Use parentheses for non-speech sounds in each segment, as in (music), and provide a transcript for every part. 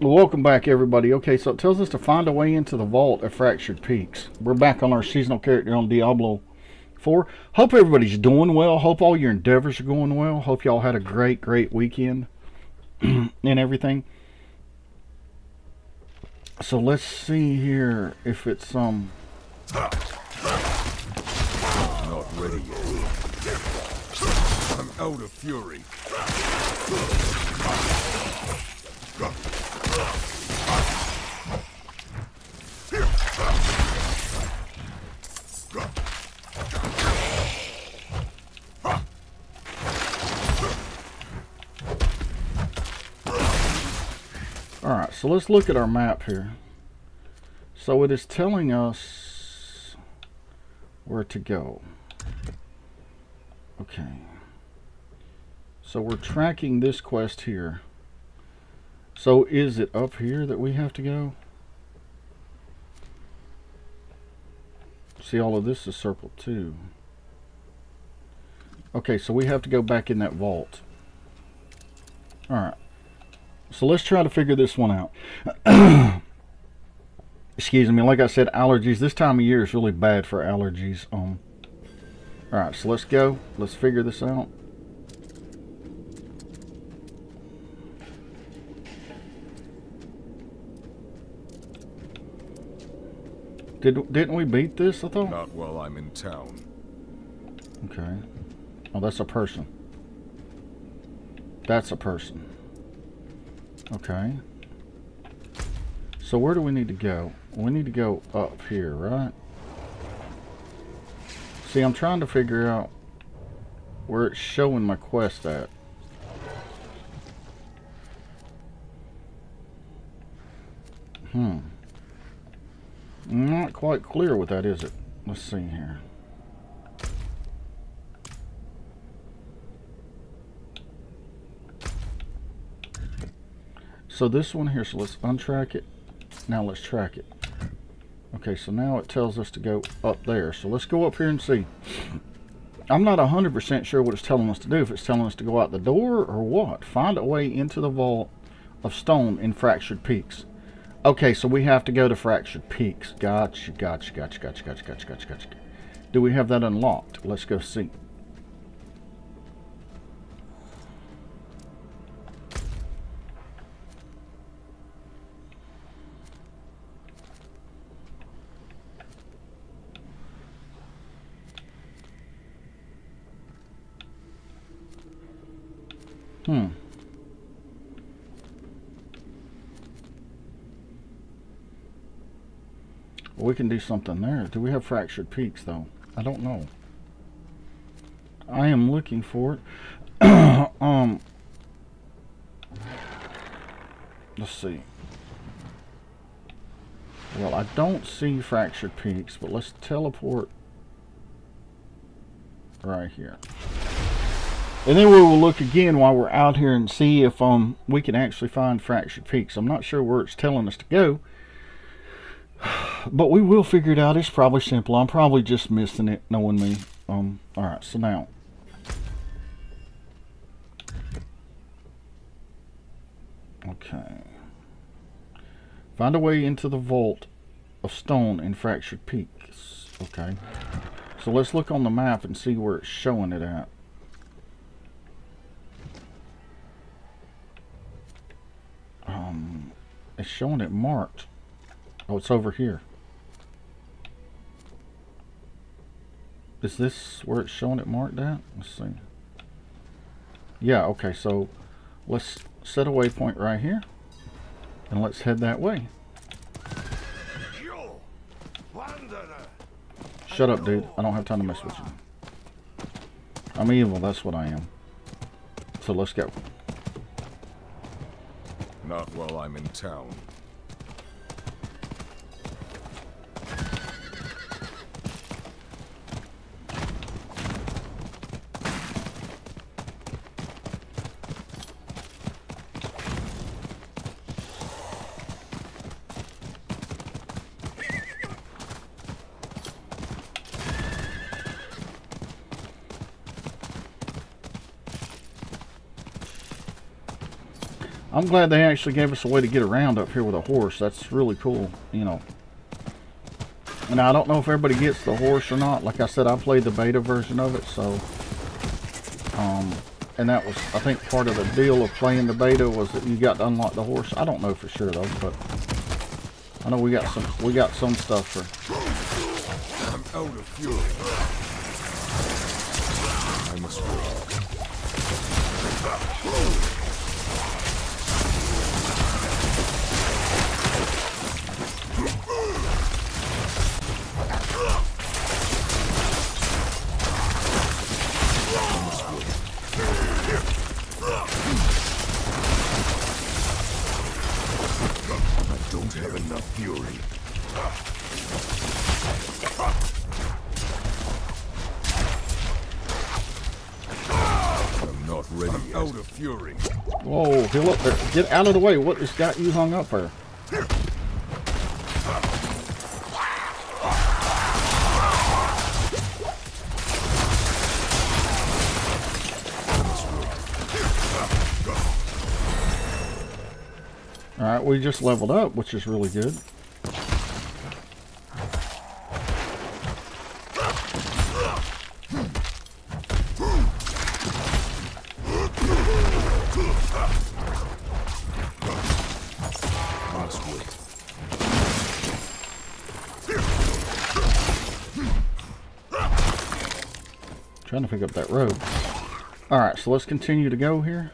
Welcome back, everybody. Okay, so it tells us to find a way into the vault of Fractured Peaks. We're back on our seasonal character on Diablo 4. Hope everybody's doing well. Hope all your endeavors are going well. Hope y'all had a great, great weekend (clears throat) and everything. So let's see here if it's um. Not ready yet. I'm out of fury. Alright, so let's look at our map here. So it is telling us where to go. Okay. So we're tracking this quest here. So is it up here that we have to go? See, all of this is circled too. Okay, so we have to go back in that vault. Alright. So let's try to figure this one out. (coughs) Excuse me, like I said, allergies. This time of year is really bad for allergies. Um. Alright, so let's go. Let's figure this out. Did, didn't we beat this, I thought? Not while I'm in town. Okay. Oh, that's a person. That's a person. Okay. So where do we need to go? We need to go up here, right? See, I'm trying to figure out where it's showing my quest at. Hmm. Not quite clear what that is. It. Let's see here. So this one here, so let's untrack it. Now let's track it. Okay, so now it tells us to go up there. So let's go up here and see. I'm not 100% sure what it's telling us to do. If it's telling us to go out the door or what. Find a way into the vault of stone in Fractured Peaks. Okay, so we have to go to Fractured Peaks. Gotcha, gotcha, gotcha, gotcha, gotcha, gotcha, gotcha, gotcha. Do we have that unlocked? Let's go see. Hmm. Well, we can do something there. Do we have fractured peaks, though? I don't know. I am looking for it. (coughs) um, let's see. Well, I don't see fractured peaks, but let's teleport right here. And then we will look again while we're out here and see if um we can actually find fractured peaks. I'm not sure where it's telling us to go. But we will figure it out. It's probably simple. I'm probably just missing it, knowing me. Um, alright, so now. Okay. Find a way into the vault of stone in fractured peaks. Okay. So let's look on the map and see where it's showing it at. Um, it's showing it marked. Oh, it's over here. Is this where it's showing it marked at? Let's see. Yeah, okay, so let's set a waypoint right here. And let's head that way. Shut up, dude. I don't have time to mess with you. I'm evil, that's what I am. So let's go. Not while I'm in town. Glad they actually gave us a way to get around up here with a horse. That's really cool, you know. And I don't know if everybody gets the horse or not. Like I said, I played the beta version of it, so... Um, and that was, I think, part of the deal of playing the beta was that you got to unlock the horse. I don't know for sure, though, but... I know we got some, we got some stuff for... I'm out of. I must wait. fury. Whoa, heal up there. Get out of the way. What has got you hung up for? We just leveled up, which is really good. Trying to pick up that road. Alright, so let's continue to go here.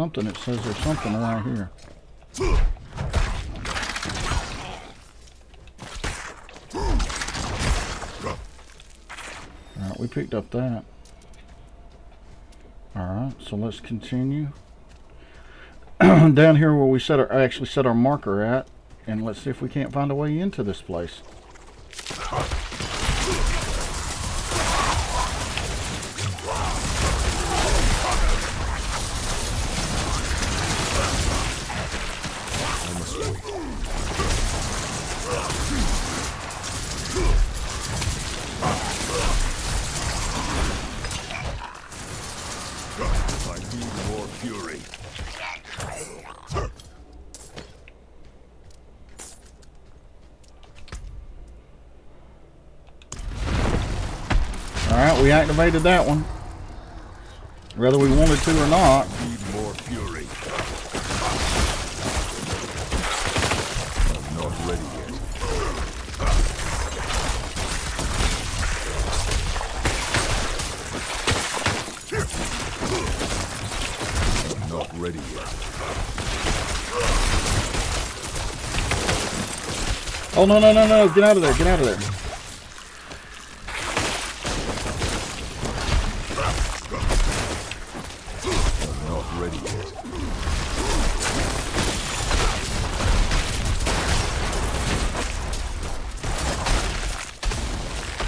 Something. It says there's something around here. Alright, we picked up that. Alright, so let's continue. (clears throat) Down here where we set our actually set our marker at, and let's see if we can't find a way into this place. Activated that one. Whether we wanted to or not. Need more fury. I'm not ready yet. I'm not ready yet. Oh no no no no! Get out of there! Get out of there!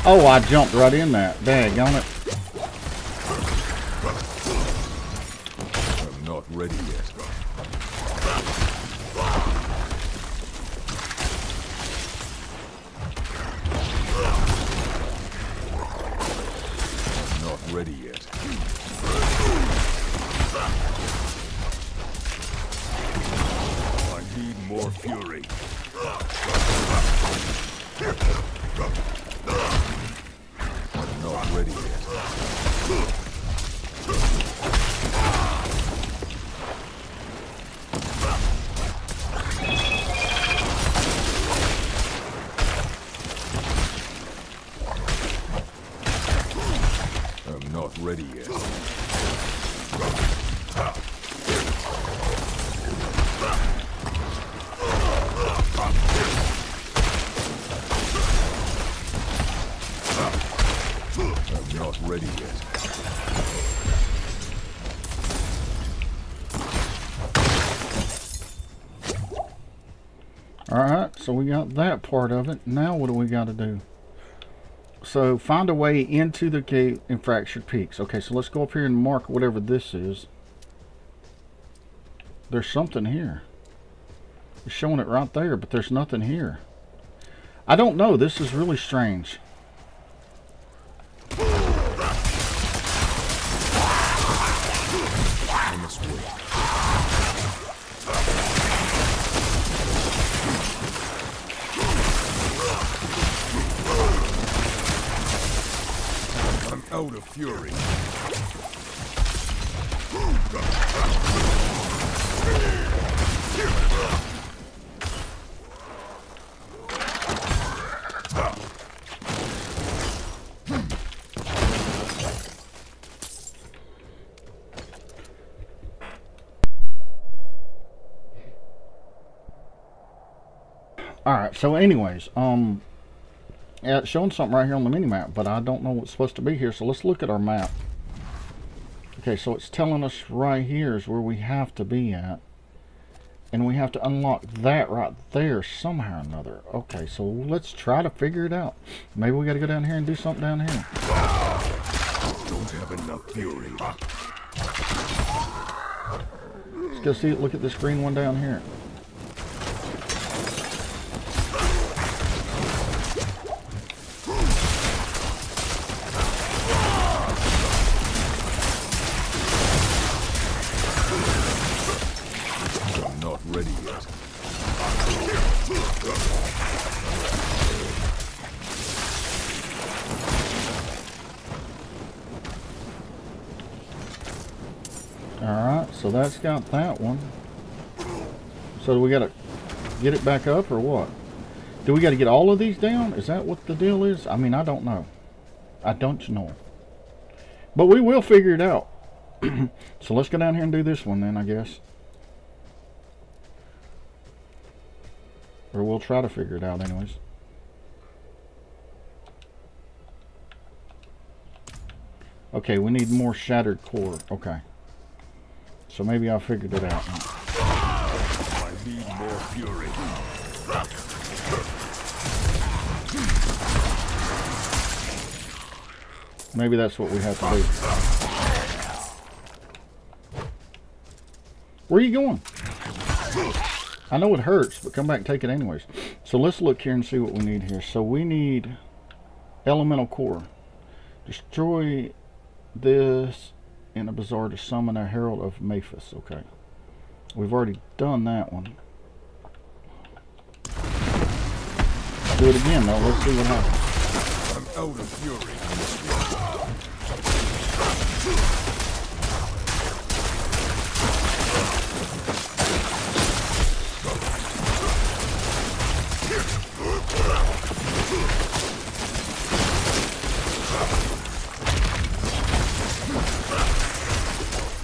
Oh, I jumped right in that. Daggone it. So we got that part of it. Now what do we got to do? So find a way into the gate in Fractured Peaks. Okay, so let's go up here and mark whatever this is. There's something here. It's showing it right there, but there's nothing here. I don't know. This is really strange. Out of fury. Alright, so anyways, um, it's showing something right here on the mini map, but I don't know what's supposed to be here, so let's look at our map. Okay, so it's telling us right here is where we have to be at. And we have to unlock that right there somehow or another. Okay, so let's try to figure it out. Maybe we got to go down here and do something down here. Don't have enough fury. Let's go see it. Look at this green one down here. That's got that one. So do we got to get it back up or what? Do we got to get all of these down? Is that what the deal is? I mean, I don't know. I don't know. But we will figure it out. (clears throat) so let's go down here and do this one then, I guess. Or we'll try to figure it out anyways. Okay, we need more shattered core. Okay. So maybe I figured it out. I need more fury. Maybe that's what we have to do. Where are you going? I know it hurts, but come back and take it anyways. So let's look here and see what we need here. So we need elemental core. Destroy this in a bazaar to summon a herald of Malphas. Okay. We've already done that one. Do it again though. Let's see what happens. I'm out of fury.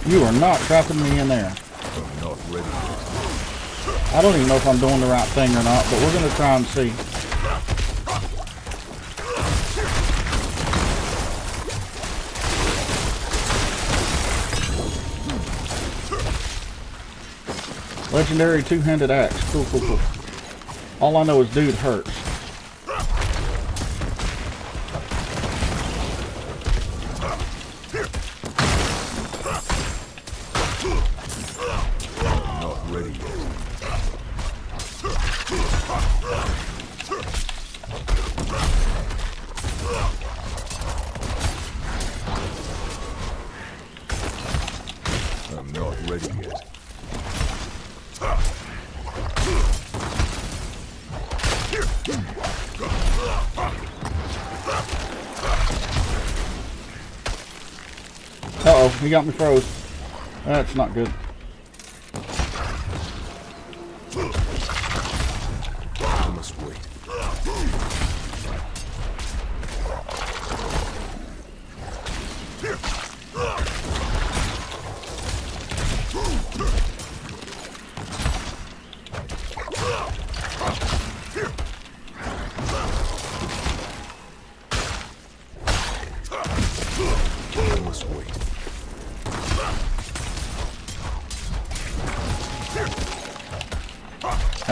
You are not trapping me in there. I'm not ready. I don't even know if I'm doing the right thing or not, but we're going to try and see. Legendary two-handed axe. Cool, cool, cool. All I know is dude hurts. He got me froze. That's not good.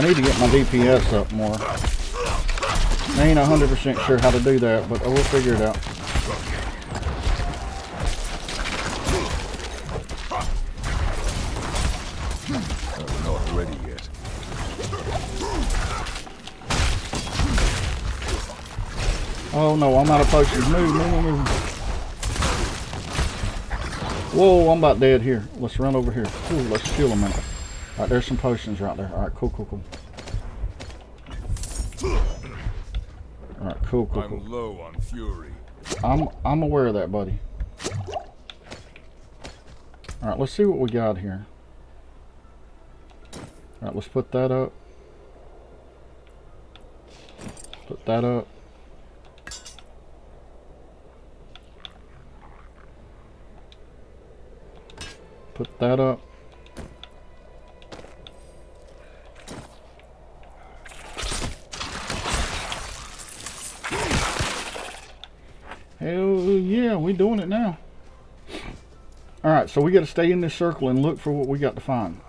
I need to get my DPS up more. I ain't 100% sure how to do that, but I will figure it out. Oh no, I'm out of potions. Move, move, move. Whoa, I'm about dead here. Let's run over here. Ooh, let's kill a minute. Alright, there's some potions right there. Alright, cool, cool, cool. Cool, cool, cool. I'm low on fury. I'm I'm aware of that, buddy. Alright, let's see what we got here. Alright, let's put that up. Put that up. Put that up. Doing it now. Alright, so we got to stay in this circle and look for what we got to find.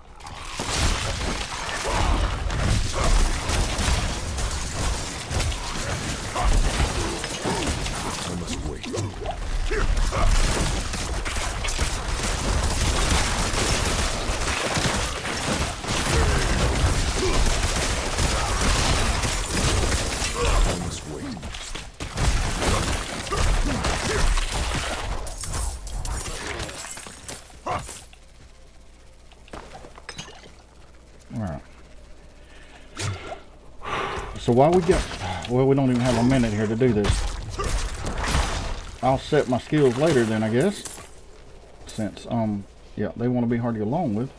So while we got, well, we don't even have a minute here to do this. I'll set my skills later then, I guess. Since, um, yeah, they want to be hard to get along with.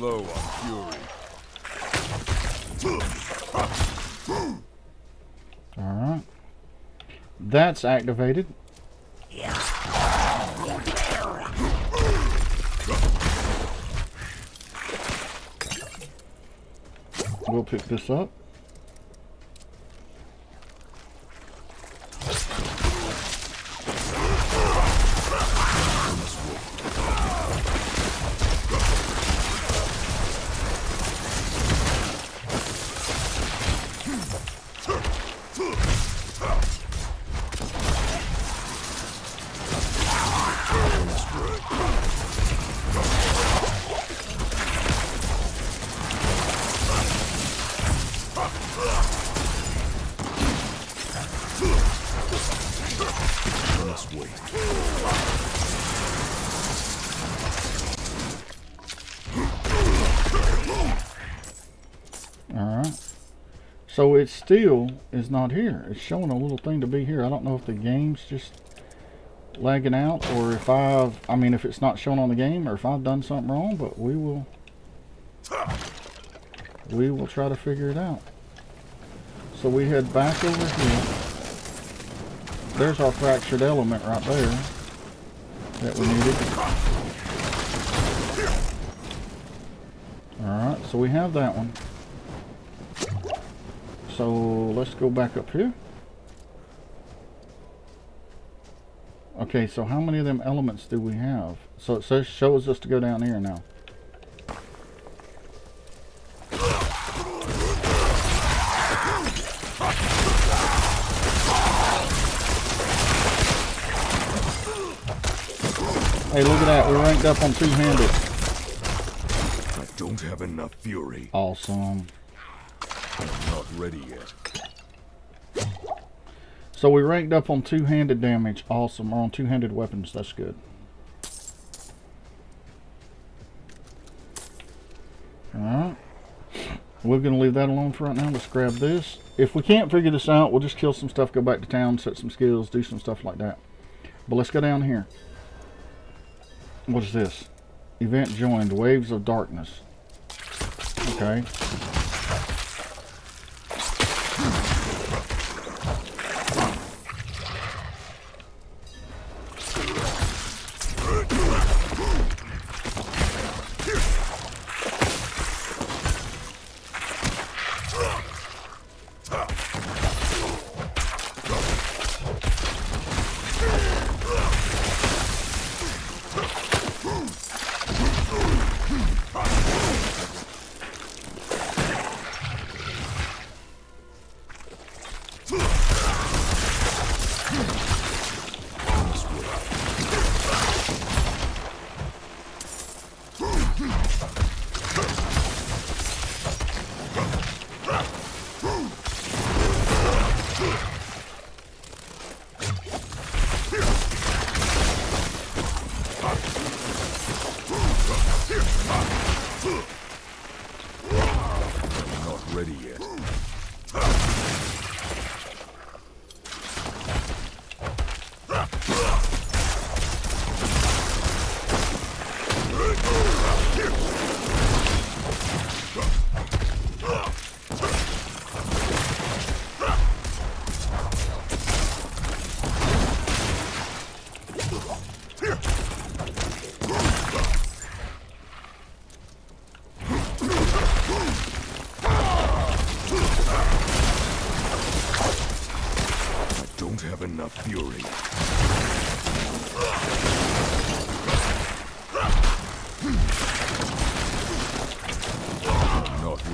Low on fury. Alright. That's activated. We'll pick this up. So it still is not here. It's showing a little thing to be here. I don't know if the game's just lagging out or if I've, I mean, if it's not shown on the game or if I've done something wrong, but we will, we will try to figure it out. So we head back over here. There's our fractured element right there that we needed. Alright, so we have that one. So let's go back up here. Okay, so how many of them elements do we have? So it says shows us to go down here now. Hey, look at that. We're ranked up on two-handed. I don't have enough fury. Awesome ready yet. So we ranked up on two-handed damage. Awesome. We're on two-handed weapons. That's good. Alright. We're going to leave that alone for right now. Let's grab this. If we can't figure this out, we'll just kill some stuff, go back to town, set some skills, do some stuff like that. But let's go down here. What is this? Event joined. Waves of Darkness. Okay.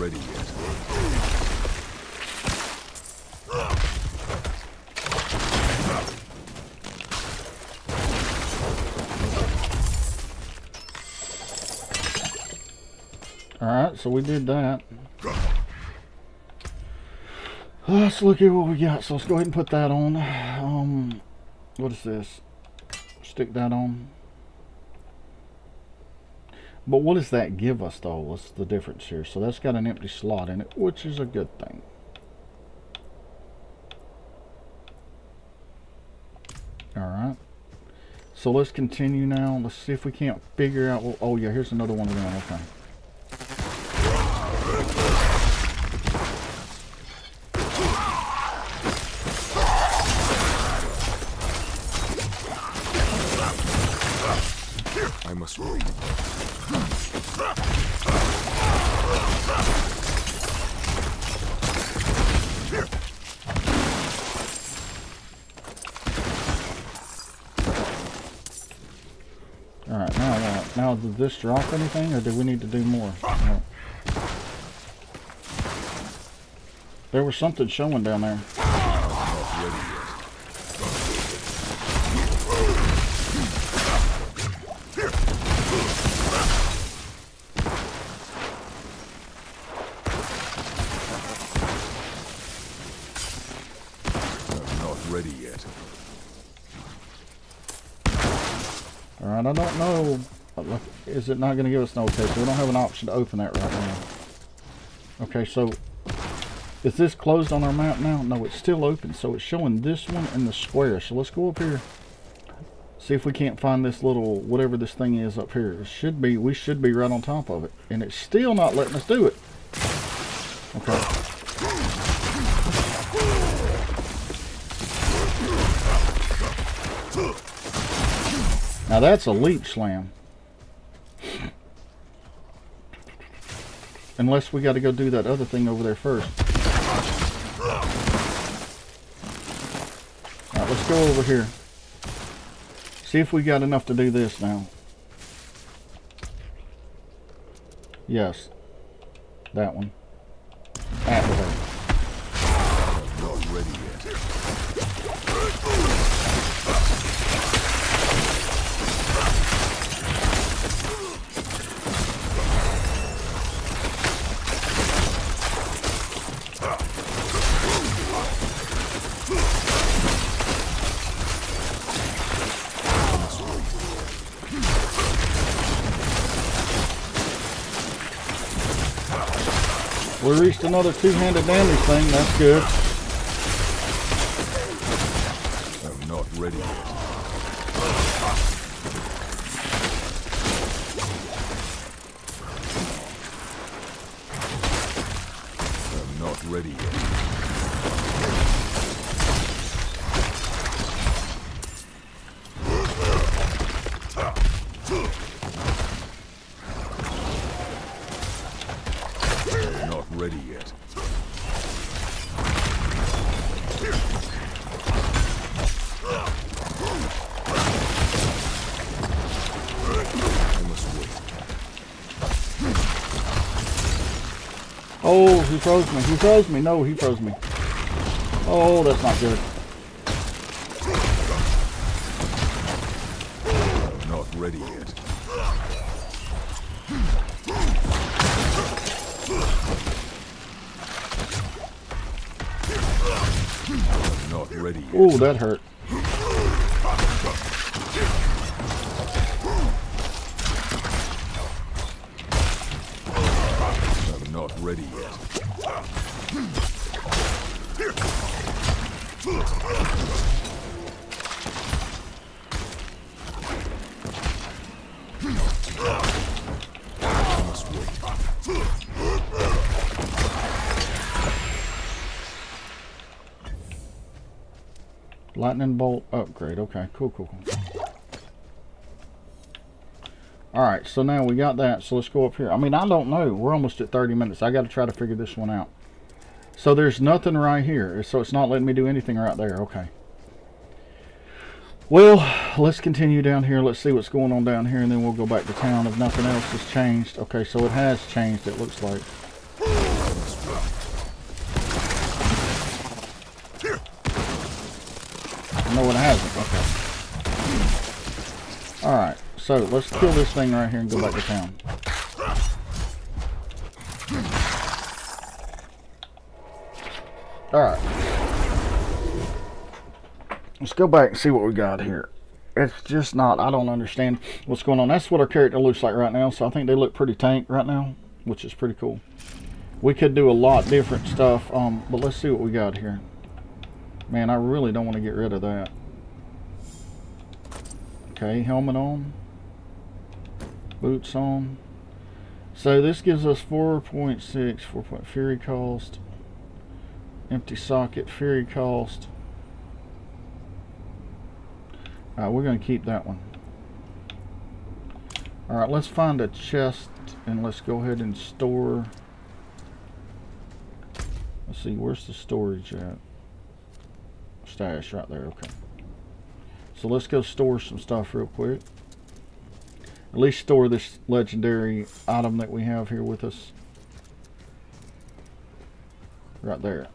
Ready yet. Alright, so we did that. Let's look at what we got. So let's go ahead and put that on. Um, what is this? Stick that on. But what does that give us though? What's the difference here? So that's got an empty slot in it, which is a good thing. Alright. So let's continue now. Let's see if we can't figure out. Oh yeah, here's another one them. Okay. I must. Alright, now what? Now did this drop anything or do we need to do more? No. There was something showing down there. Is it not going to give us no okay? So we don't have an option to open that right now. Okay, so is this closed on our map now? No, it's still open. So it's showing this one and the square. So let's go up here. See if we can't find this little, whatever this thing is up here. It should be, we should be right on top of it. And it's still not letting us do it. Okay. Now that's a leech slam. Unless we got to go do that other thing over there first. Alright, let's go over here. See if we got enough to do this now. Yes. That one. Another two-handed damage thing. That's good. I'm not ready yet. He froze me. He froze me. No, he froze me. Oh, that's not good. Not ready yet. Not ready yet. Oh, that hurt. I'm not ready yet. Lightning bolt upgrade. Okay, cool, cool, cool. Alright, so now we got that. So let's go up here. I mean, I don't know. We're almost at 30 minutes. I got to try to figure this one out. So there's nothing right here. So it's not letting me do anything right there. Okay. Well, let's continue down here. Let's see what's going on down here, and then we'll go back to town if nothing else has changed. Okay, so it has changed, it looks like. No, it hasn't. Okay. Alright, so let's kill this thing right here and go back to town. Alright. Let's go back and see what we got here. It's just not, I don't understand what's going on. That's what our character looks like right now, so I think they look pretty tank right now, which is pretty cool. We could do a lot different stuff, um, but let's see what we got here. Man, I really don't want to get rid of that. Okay, helmet on. Boots on. So this gives us 4.6, 4. Fury cost. Empty socket, fury cost. Alright, we're going to keep that one. Alright, let's find a chest and let's go ahead and store. Let's see, where's the storage at? Stash right there, okay. So let's go store some stuff real quick. At least store this legendary item that we have here with us. Right there.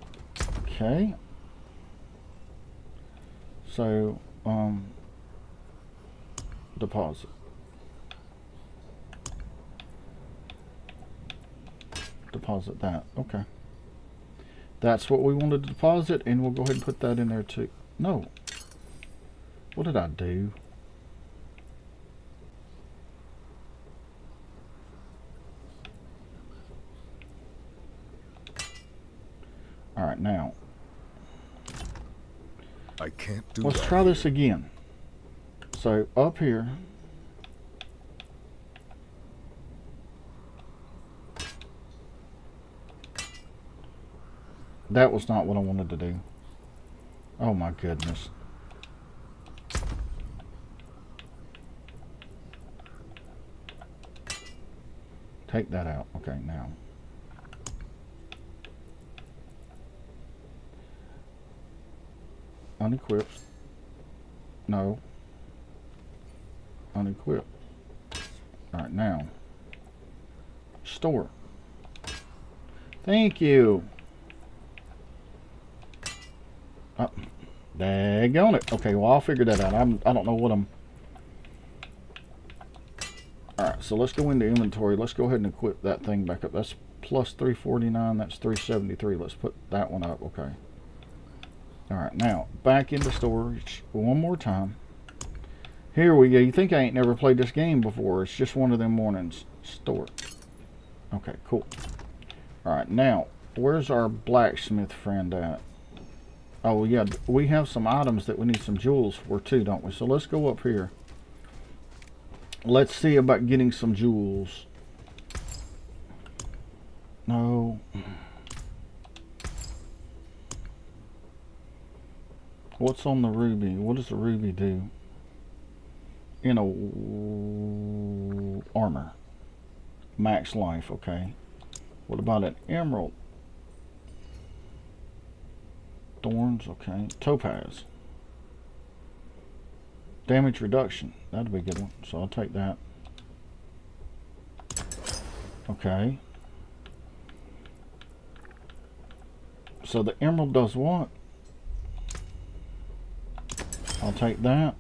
Okay. So, um, deposit. Deposit that. Okay. That's what we wanted to deposit, and we'll go ahead and put that in there too. No. What did I do? Alright, now, I can't do let's that. try this again. So, up here. That was not what I wanted to do. Oh my goodness. Take that out. Okay, now. Unequip. No. Unequip. Alright, now. Store. Thank you. Oh, daggone it. Okay, well, I'll figure that out. I'm, I don't know what I'm... Alright, so let's go into inventory. Let's go ahead and equip that thing back up. That's plus 349. That's 373. Let's put that one up. Okay. Alright, now, back into storage one more time. Here we go. You think I ain't never played this game before. It's just one of them mornings. Store. Okay, cool. Alright, now, where's our blacksmith friend at? Oh, yeah, we have some items that we need some jewels for too, don't we? So let's go up here. Let's see about getting some jewels. No. What's on the ruby? What does the ruby do? You know, armor. Max life, okay. What about an emerald? Thorns, okay. Topaz. Damage reduction. That'd be a good one. So I'll take that. Okay. So the emerald does what? I'll take that.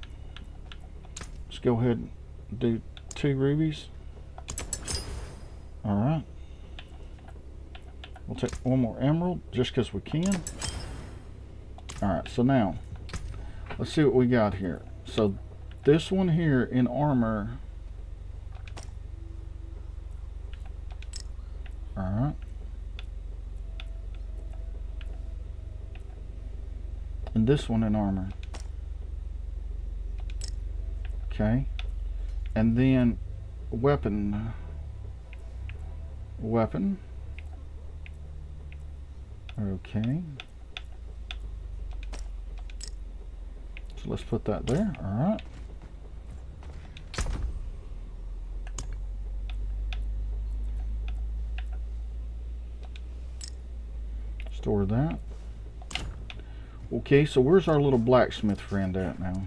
Let's go ahead and do two rubies. Alright. We'll take one more emerald just because we can. Alright, so now let's see what we got here. So this one here in armor. Alright. And this one in armor. Okay. And then weapon. Weapon. Okay. So let's put that there. All right. Store that. Okay, so where's our little blacksmith friend at now?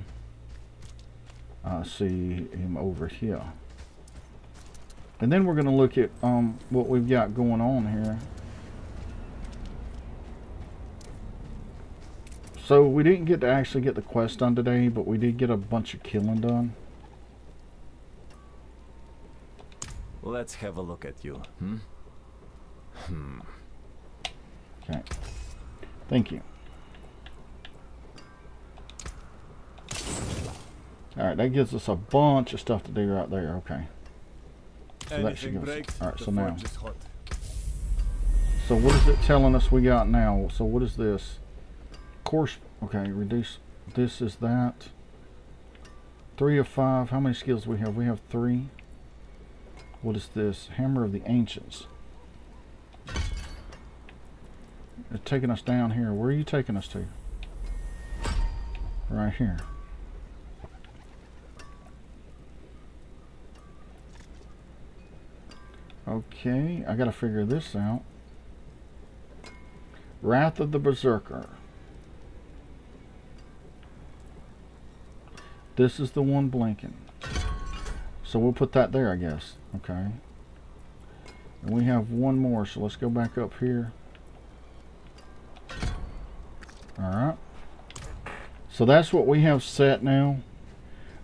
I see him over here. And then we're going to look at um, what we've got going on here. So we didn't get to actually get the quest done today, but we did get a bunch of killing done. Let's have a look at you. Hmm? Hmm. Okay. Thank you. Alright, that gives us a bunch of stuff to do right there. Okay. So that should give us... Alright, so now... So what is it telling us we got now? So what is this? Course... Okay, reduce... This is that. Three of five. How many skills we have? We have three. What is this? Hammer of the Ancients. It's taking us down here. Where are you taking us to? Right here. Okay, I gotta figure this out. Wrath of the Berserker. This is the one blinking. So we'll put that there, I guess. Okay. And we have one more, so let's go back up here. Alright. So that's what we have set now.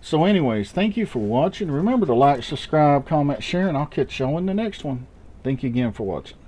So anyways, thank you for watching. Remember to like, subscribe, comment, share, and I'll catch y'all in the next one. Thank you again for watching.